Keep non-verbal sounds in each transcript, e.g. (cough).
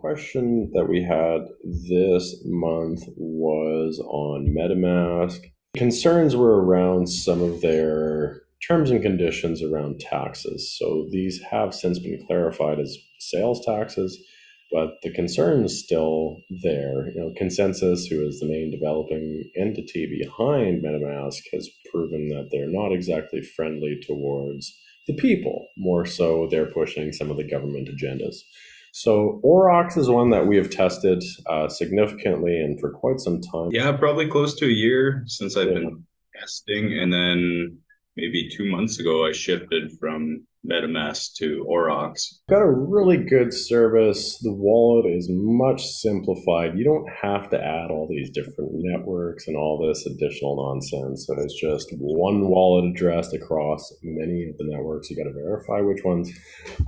question that we had this month was on MetaMask. Concerns were around some of their terms and conditions around taxes. So these have since been clarified as sales taxes, but the concern is still there. You know, ConsenSys, who is the main developing entity behind MetaMask, has proven that they're not exactly friendly towards the people. More so, they're pushing some of the government agendas. So Aurox is one that we have tested uh, significantly and for quite some time. Yeah, probably close to a year since I've yeah. been testing, and then maybe two months ago I shifted from MetaMask to Aurox. Got a really good service. The wallet is much simplified. You don't have to add all these different networks and all this additional nonsense. So it's just one wallet addressed across many of the networks. You got to verify which ones,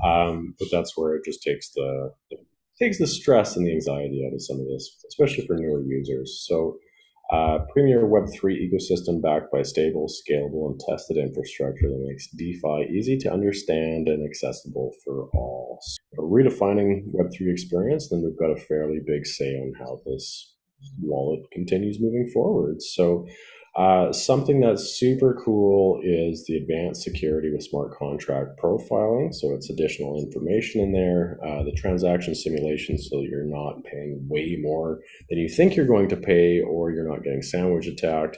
um, but that's where it just takes the takes the stress and the anxiety out of some of this, especially for newer users. So uh, premier Web3 ecosystem backed by stable, scalable, and tested infrastructure that makes DeFi easy to understand and accessible for all. So redefining Web3 experience, then we've got a fairly big say on how this wallet continues moving forward. So uh, something that's super cool is the advanced security with smart contract profiling. So it's additional information in there, uh, the transaction simulation, so you're not paying way more than you think you're going to pay, or you're not getting sandwich attacked,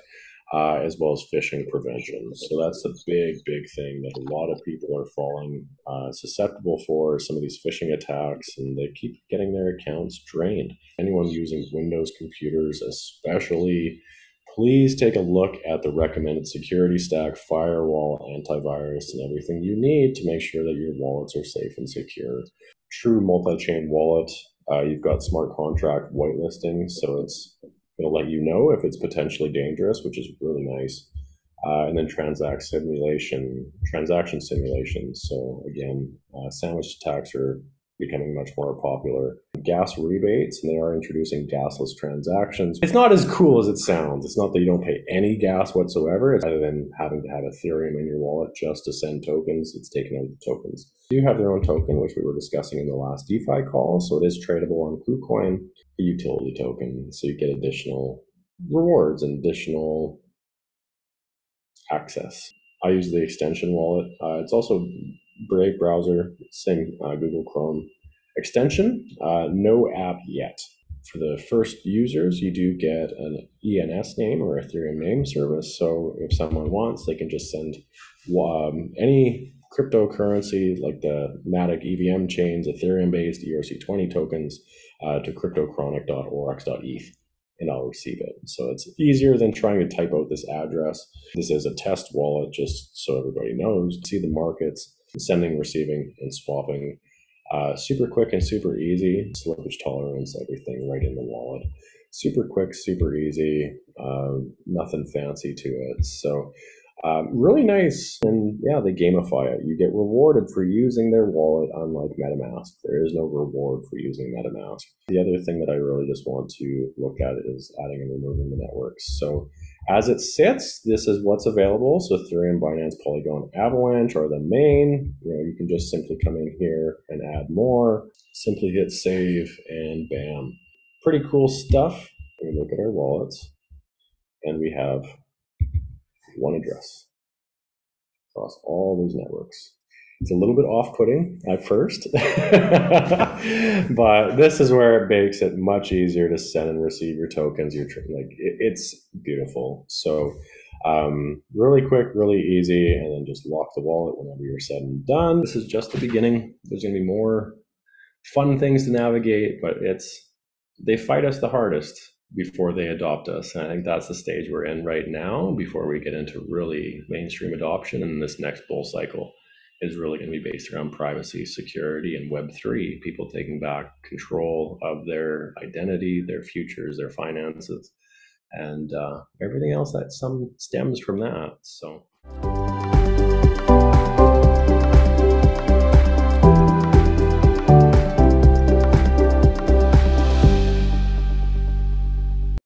uh, as well as phishing prevention. So that's a big, big thing that a lot of people are falling uh, susceptible for. Some of these phishing attacks, and they keep getting their accounts drained. Anyone using Windows computers, especially please take a look at the recommended security stack, firewall, antivirus, and everything you need to make sure that your wallets are safe and secure. True multi-chain wallet, uh, you've got smart contract whitelisting, so it's going to let you know if it's potentially dangerous, which is really nice. Uh, and then transact simulation, transaction simulation. So again, uh, sandwich attacks are becoming much more popular. Gas rebates, and they are introducing gasless transactions. It's not as cool as it sounds. It's not that you don't pay any gas whatsoever. It's other than having to have Ethereum in your wallet just to send tokens, it's taking out the tokens. You have their own token, which we were discussing in the last DeFi call. So it is tradable on KuCoin, a utility token. So you get additional rewards and additional access. I use the extension wallet. Uh, it's also Brave browser, same uh, Google Chrome extension. Uh, no app yet. For the first users, you do get an ENS name or Ethereum name service. So if someone wants, they can just send um, any cryptocurrency like the Matic EVM chains, Ethereum based ERC20 tokens uh, to cryptochronic.aurox.eth and I'll receive it. So it's easier than trying to type out this address. This is a test wallet, just so everybody knows. See the markets, sending, receiving, and swapping. Uh, super quick and super easy. Slippage tolerance, everything right in the wallet. Super quick, super easy. Uh, nothing fancy to it. So um, really nice. And yeah, they gamify it. You get rewarded for using their wallet, unlike MetaMask. There is no reward for using MetaMask. The other thing that I really just want to look at is adding and removing the networks. So as it sits, this is what's available. So Ethereum, Binance, Polygon, Avalanche are the main. You know, you can just simply come in here and add more. Simply hit save and bam. Pretty cool stuff. We look at our wallets and we have one address across all those networks. It's a little bit off-putting at first, (laughs) but this is where it makes it much easier to send and receive your tokens. Your like it, it's beautiful. So um, really quick, really easy, and then just lock the wallet whenever you're said and done. This is just the beginning. There's going to be more fun things to navigate, but it's they fight us the hardest before they adopt us. And I think that's the stage we're in right now before we get into really mainstream adoption. in this next bull cycle is really going to be based around privacy, security, and Web3, people taking back control of their identity, their futures, their finances, and uh, everything else that some stems from that. So